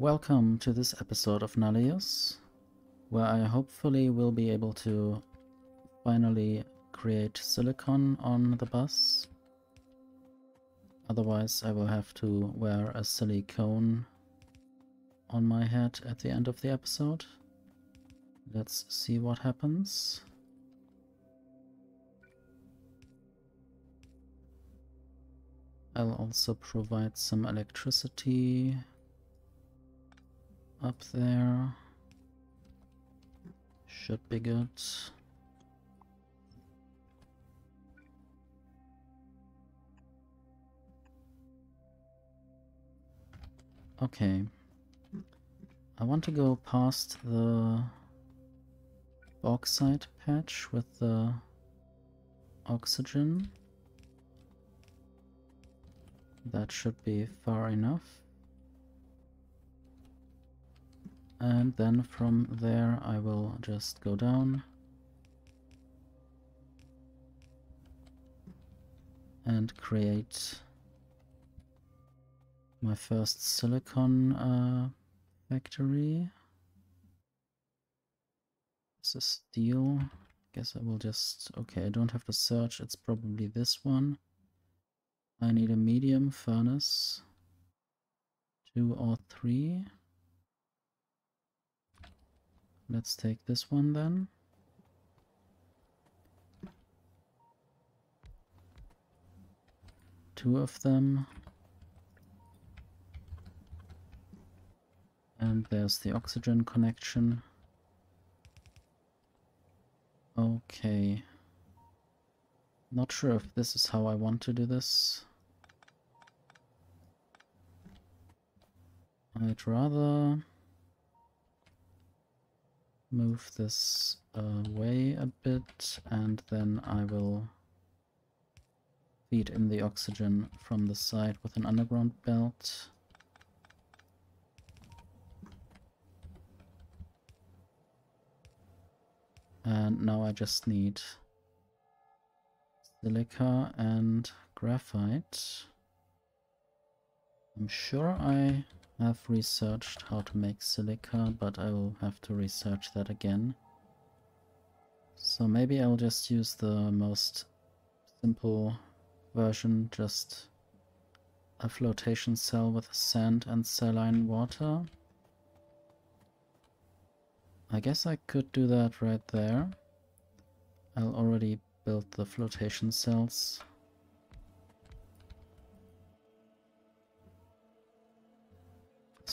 Welcome to this episode of Nullius, where I hopefully will be able to finally create silicon on the bus. Otherwise I will have to wear a silicone on my head at the end of the episode. Let's see what happens. I'll also provide some electricity up there. Should be good. Okay. I want to go past the bauxite patch with the oxygen. That should be far enough. And then from there I will just go down. And create my first silicon uh, factory. This is steel. Guess I will just... Okay, I don't have to search. It's probably this one. I need a medium furnace. Two or three. Let's take this one then. Two of them. And there's the oxygen connection. Okay. Not sure if this is how I want to do this. I'd rather move this away a bit and then I will feed in the oxygen from the side with an underground belt. And now I just need silica and graphite. I'm sure I I've researched how to make silica, but I will have to research that again. So maybe I'll just use the most simple version, just a flotation cell with sand and saline water. I guess I could do that right there. I'll already build the flotation cells.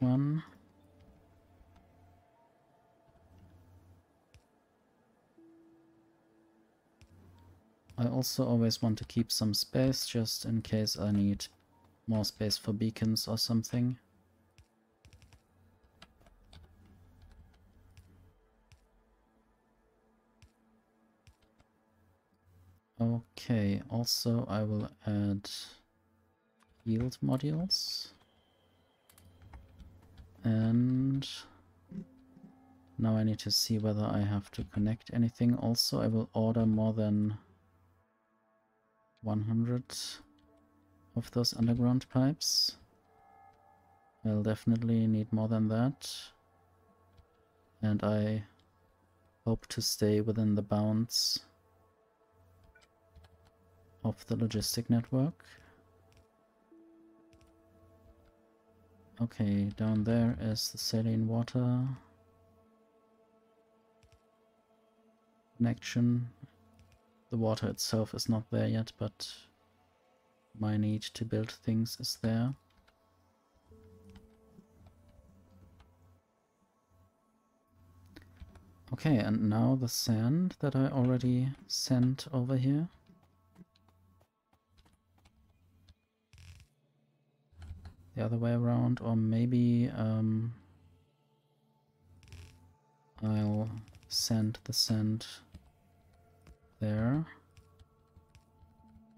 One. I also always want to keep some space just in case I need more space for beacons or something. Okay, also I will add yield modules. And now I need to see whether I have to connect anything. Also, I will order more than 100 of those underground pipes. I'll definitely need more than that. And I hope to stay within the bounds of the logistic network. Okay, down there is the saline water connection. The water itself is not there yet, but my need to build things is there. Okay, and now the sand that I already sent over here. The other way around, or maybe um, I'll send the sand there,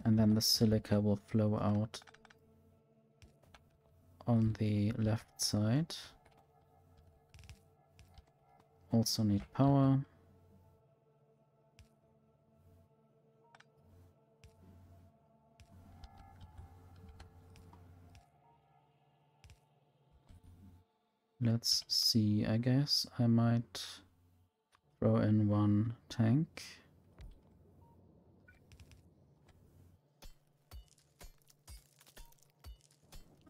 and then the silica will flow out on the left side. Also need power. Let's see, I guess I might throw in one tank.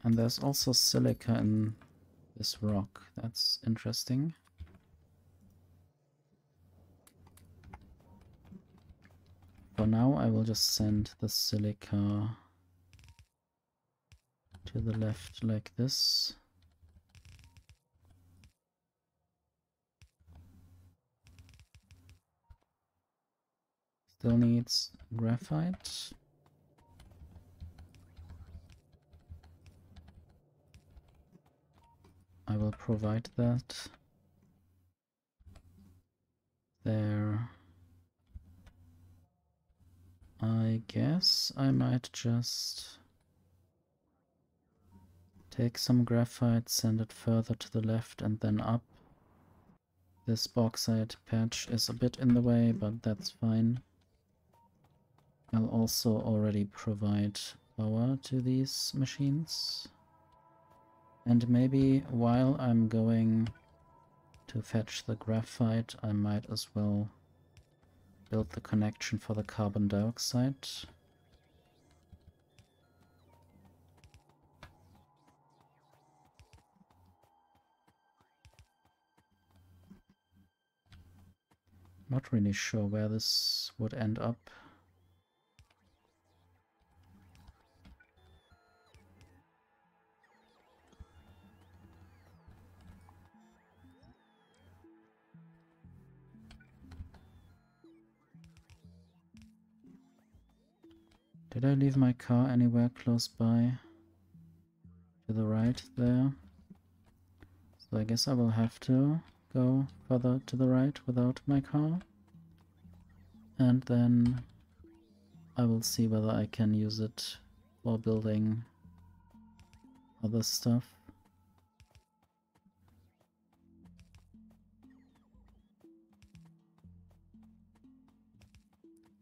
And there's also silica in this rock. That's interesting. For now I will just send the silica to the left like this. Still needs graphite. I will provide that. There. I guess I might just take some graphite, send it further to the left and then up. This bauxite patch is a bit in the way, but that's fine. I'll also already provide power to these machines. And maybe while I'm going to fetch the graphite, I might as well build the connection for the carbon dioxide. Not really sure where this would end up. Did I leave my car anywhere close by? To the right there. So I guess I will have to go further to the right without my car. And then I will see whether I can use it for building other stuff.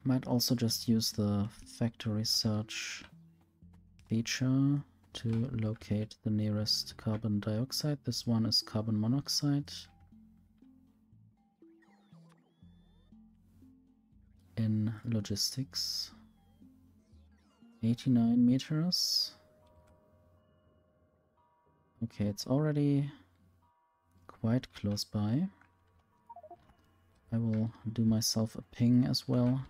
Might also just use the factory search feature to locate the nearest carbon dioxide. This one is carbon monoxide. In logistics. 89 meters. Okay, it's already quite close by. I will do myself a ping as well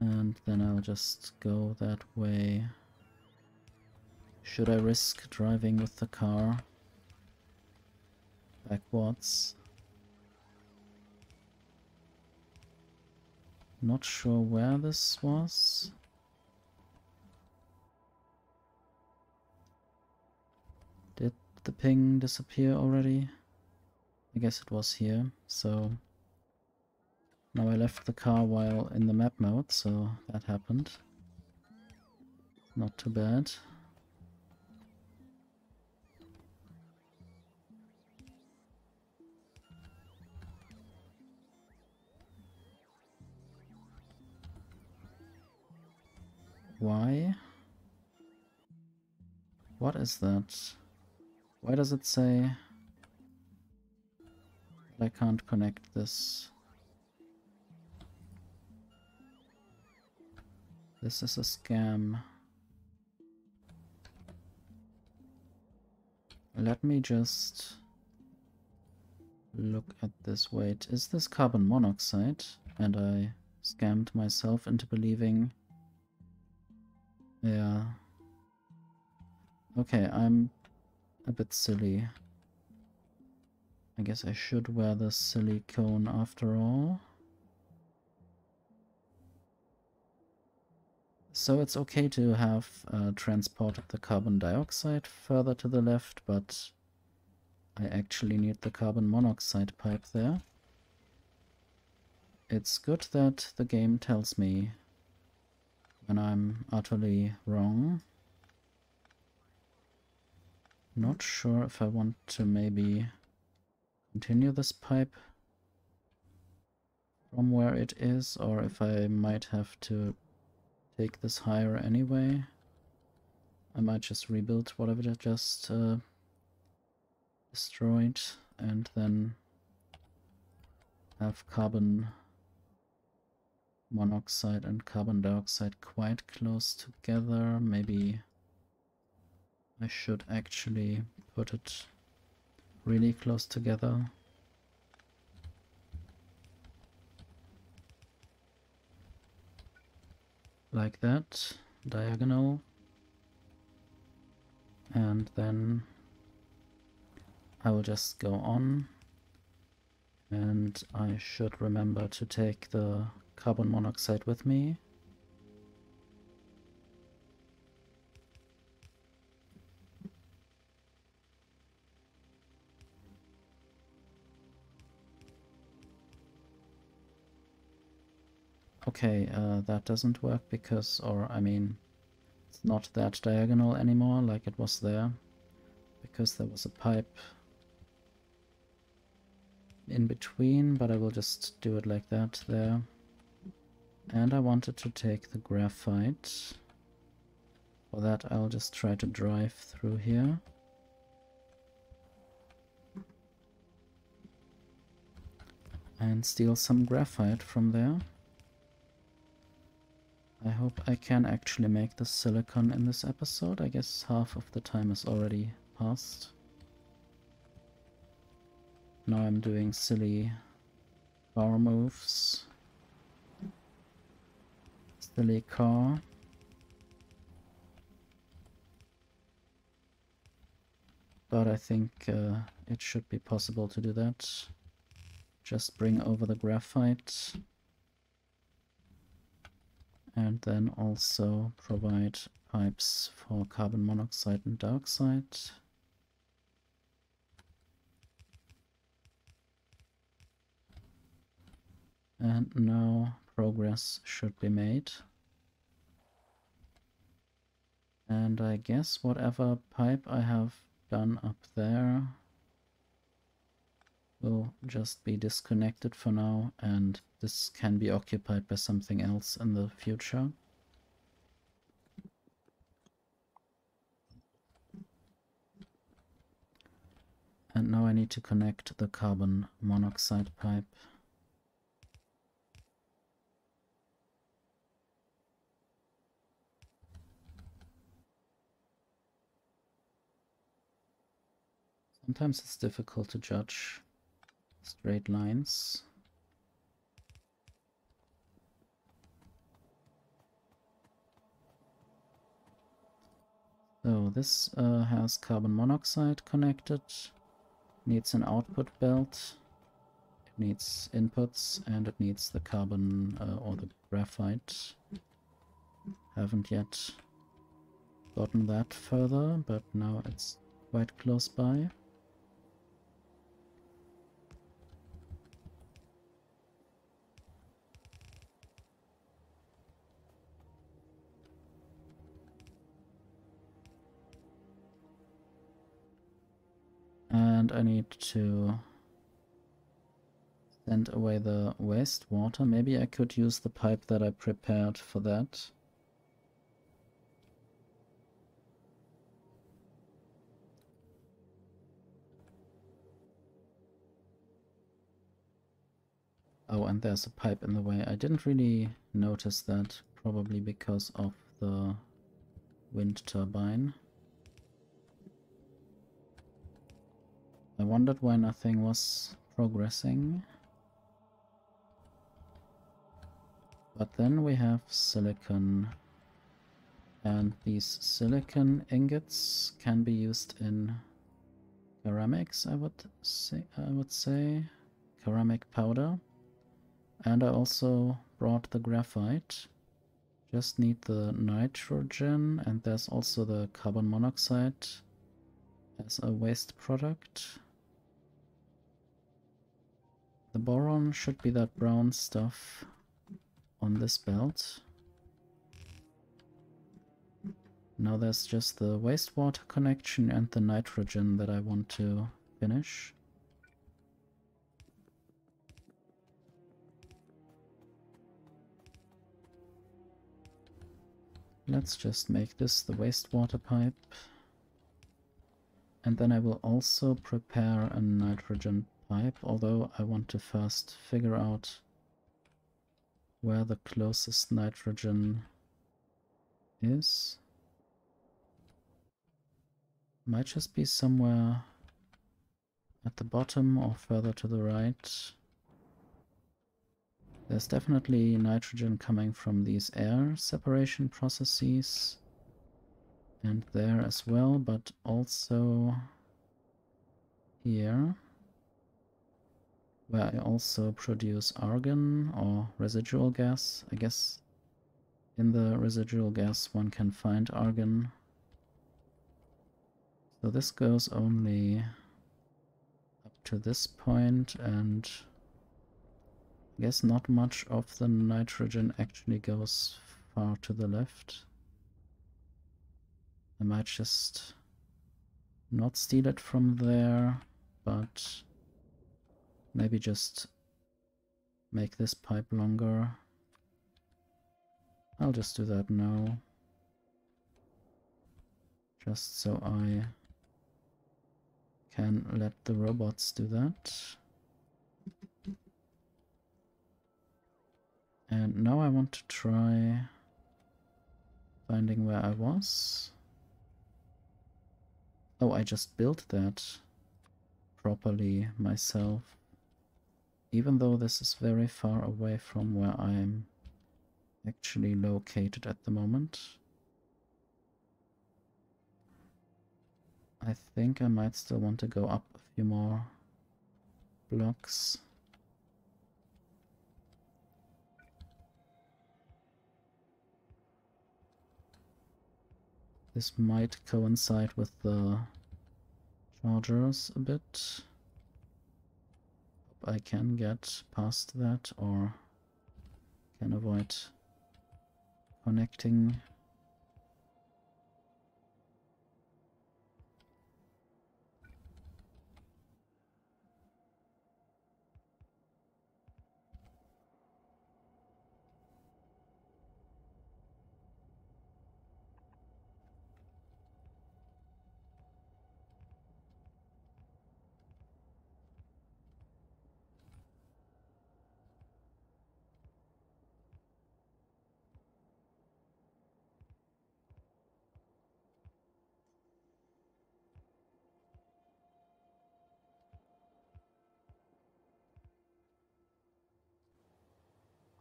and then I'll just go that way. Should I risk driving with the car backwards? Not sure where this was. Did the ping disappear already? I guess it was here, so now I left the car while in the map mode, so that happened. Not too bad. Why? What is that? Why does it say I can't connect this? This is a scam. Let me just look at this. Wait, is this carbon monoxide? And I scammed myself into believing... Yeah. Okay, I'm a bit silly. I guess I should wear the silicone after all. So it's okay to have uh, transported the carbon dioxide further to the left, but I actually need the carbon monoxide pipe there. It's good that the game tells me when I'm utterly wrong. Not sure if I want to maybe continue this pipe from where it is or if I might have to take this higher anyway. I might just rebuild whatever I just uh, destroyed and then have carbon monoxide and carbon dioxide quite close together. Maybe I should actually put it really close together. Like that, diagonal. And then I will just go on and I should remember to take the carbon monoxide with me. Okay, uh, that doesn't work because, or I mean, it's not that diagonal anymore like it was there because there was a pipe in between, but I will just do it like that there. And I wanted to take the graphite. For that I'll just try to drive through here. And steal some graphite from there. I hope I can actually make the silicon in this episode. I guess half of the time is already passed. Now I'm doing silly bar moves. Silly car. But I think uh, it should be possible to do that. Just bring over the graphite. And then also provide pipes for carbon monoxide and dioxide. And now progress should be made. And I guess whatever pipe I have done up there will just be disconnected for now and this can be occupied by something else in the future. And now I need to connect the carbon monoxide pipe. Sometimes it's difficult to judge straight lines. So this uh, has carbon monoxide connected, needs an output belt, it needs inputs, and it needs the carbon uh, or the graphite. Haven't yet gotten that further, but now it's quite close by. And I need to send away the wastewater. Maybe I could use the pipe that I prepared for that. Oh, and there's a pipe in the way. I didn't really notice that, probably because of the wind turbine. I wondered why nothing was progressing. But then we have silicon. And these silicon ingots can be used in ceramics, I would say, I would say. Ceramic powder. And I also brought the graphite. Just need the nitrogen and there's also the carbon monoxide as a waste product. The boron should be that brown stuff on this belt. Now there's just the wastewater connection and the nitrogen that I want to finish. Let's just make this the wastewater pipe. And then I will also prepare a nitrogen pipe, although I want to first figure out where the closest nitrogen is. Might just be somewhere at the bottom or further to the right. There's definitely nitrogen coming from these air separation processes and there as well, but also here where I also produce argon or residual gas. I guess in the residual gas one can find argon. So this goes only up to this point and I guess not much of the nitrogen actually goes far to the left. I might just not steal it from there, but maybe just make this pipe longer. I'll just do that now. Just so I can let the robots do that. And now I want to try finding where I was. Oh, I just built that properly myself. Even though this is very far away from where I'm actually located at the moment. I think I might still want to go up a few more blocks. This might coincide with the chargers a bit. I can get past that or can avoid connecting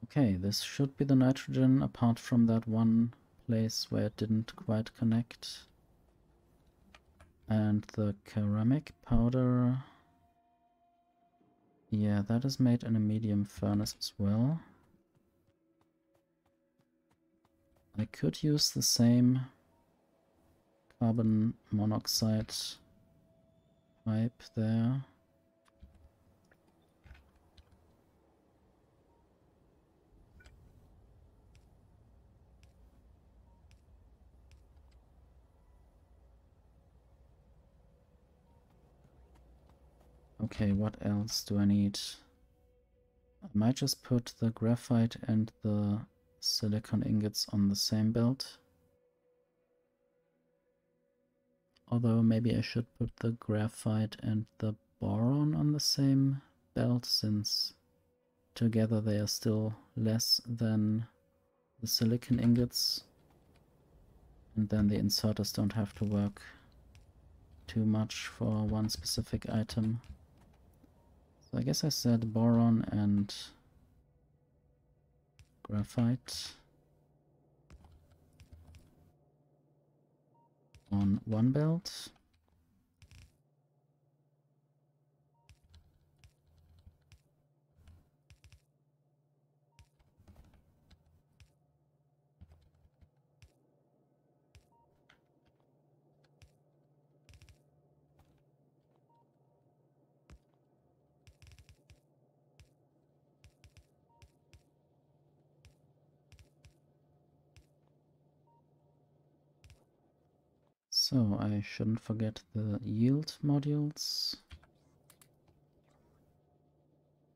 Okay, this should be the nitrogen apart from that one place where it didn't quite connect. And the ceramic powder... Yeah, that is made in a medium furnace as well. I could use the same carbon monoxide pipe there. Okay, what else do I need? I might just put the graphite and the silicon ingots on the same belt. Although maybe I should put the graphite and the boron on the same belt since together they are still less than the silicon ingots. And then the inserters don't have to work too much for one specific item. So I guess I said boron and graphite on one belt. So I shouldn't forget the yield modules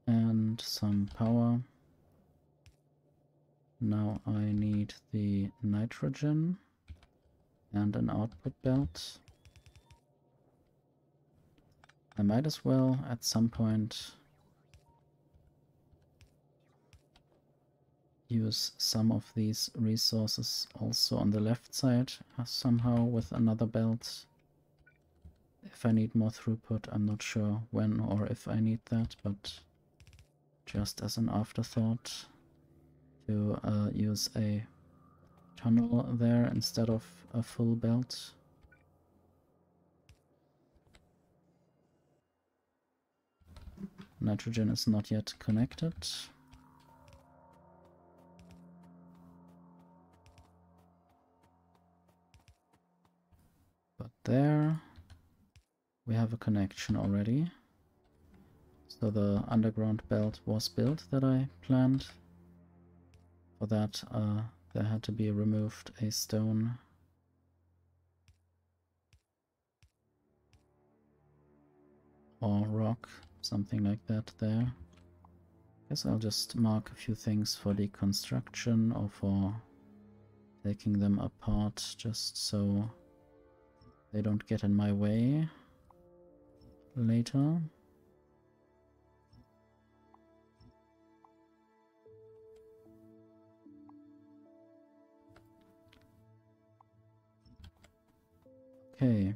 and some power. Now I need the nitrogen and an output belt. I might as well at some point use some of these resources also on the left side uh, somehow with another belt. If I need more throughput, I'm not sure when or if I need that, but just as an afterthought to uh, use a tunnel there instead of a full belt. Nitrogen is not yet connected. There we have a connection already. So the underground belt was built that I planned. For that uh, there had to be removed a stone or rock something like that there. I guess I'll just mark a few things for deconstruction or for taking them apart just so they don't get in my way later. Okay.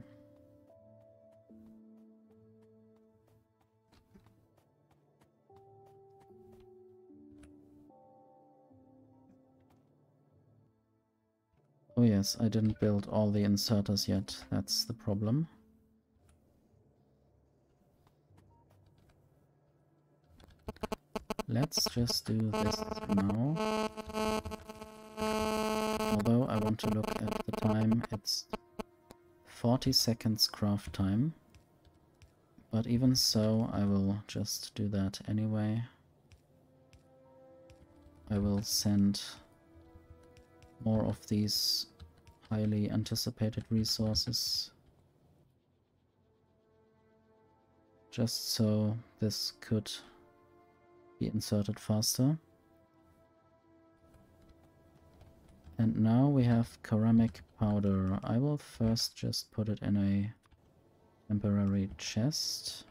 Oh yes, I didn't build all the inserters yet, that's the problem. Let's just do this now. Although I want to look at the time, it's 40 seconds craft time. But even so, I will just do that anyway. I will send more of these highly anticipated resources. Just so this could be inserted faster. And now we have ceramic powder. I will first just put it in a temporary chest.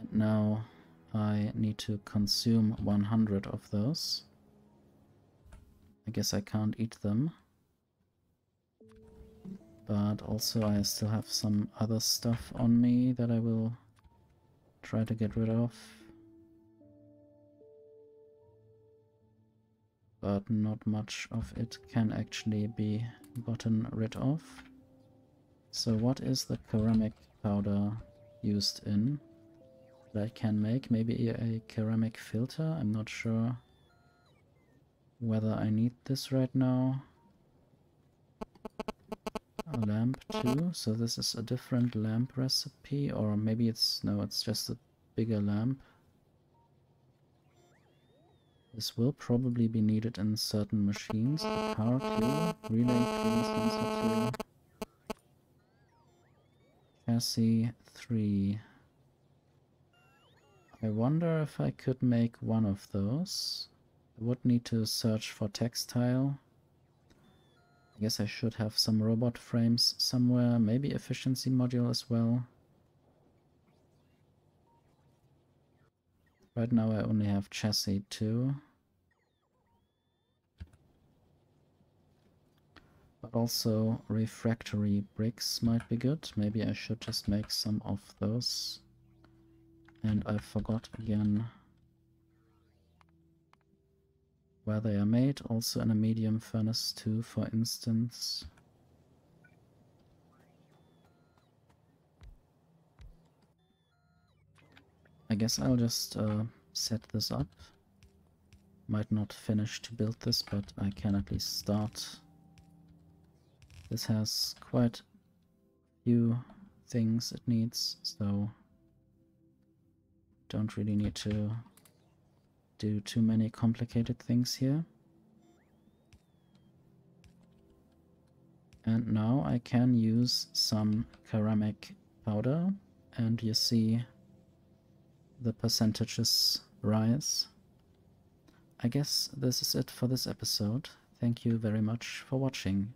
And now I need to consume 100 of those. I guess I can't eat them. But also I still have some other stuff on me that I will try to get rid of. But not much of it can actually be gotten rid of. So what is the ceramic powder used in? That I can make. Maybe a ceramic filter. I'm not sure whether I need this right now. A lamp too. So this is a different lamp recipe. Or maybe it's... No, it's just a bigger lamp. This will probably be needed in certain machines. The tool, relay tool, sensor tool. Chassis 3. I wonder if I could make one of those. I would need to search for textile. I guess I should have some robot frames somewhere, maybe efficiency module as well. Right now I only have chassis 2. But also refractory bricks might be good. Maybe I should just make some of those. And I forgot again where they are made, also in a medium furnace too, for instance. I guess I'll just uh, set this up. Might not finish to build this, but I can at least start. This has quite few things it needs, so don't really need to do too many complicated things here. And now I can use some ceramic powder and you see the percentages rise. I guess this is it for this episode. Thank you very much for watching.